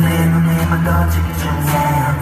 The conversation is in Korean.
내 눈에만 더 집중해